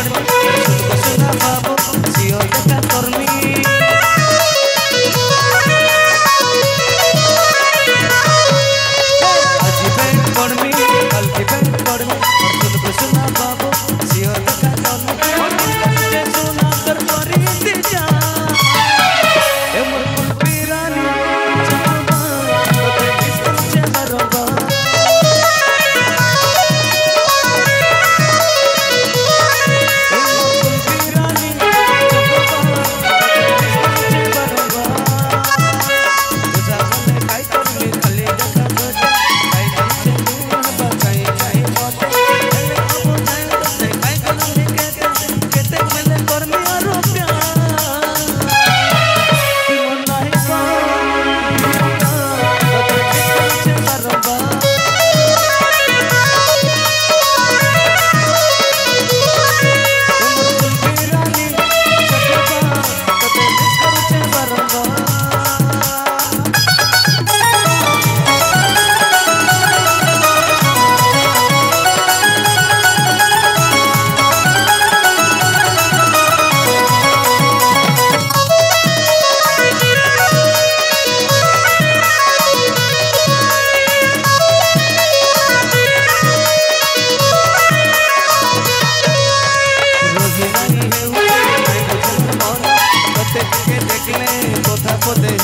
छोड़ सुन सुना बाबा poder